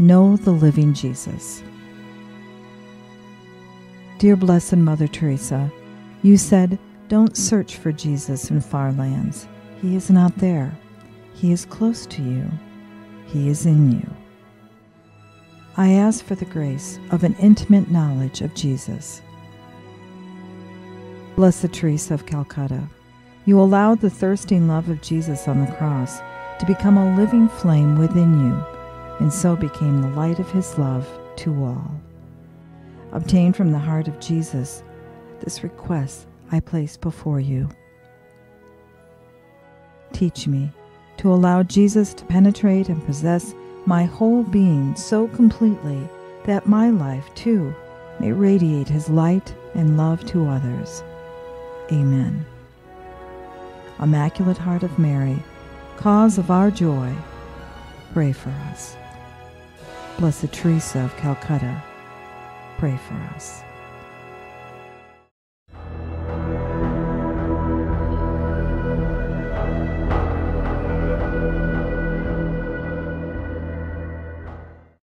know the living Jesus. Dear Blessed Mother Teresa, you said, Don't search for Jesus in far lands. He is not there. He is close to you. He is in you. I ask for the grace of an intimate knowledge of Jesus. Blessed Teresa of Calcutta, you allowed the thirsting love of Jesus on the cross to become a living flame within you, and so became the light of his love to all. Obtained from the heart of Jesus, this request I place before you. Teach me to allow Jesus to penetrate and possess my whole being so completely that my life, too, may radiate his light and love to others. Amen. Immaculate Heart of Mary, cause of our joy, pray for us. Blessed Teresa of Calcutta, pray for us.